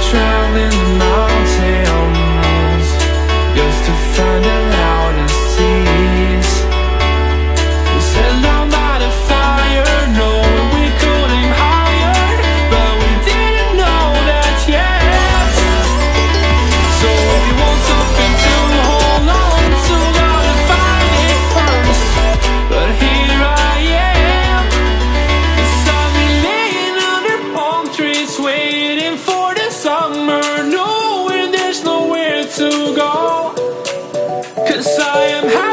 Drowning. knowing there's nowhere to go. Cause I am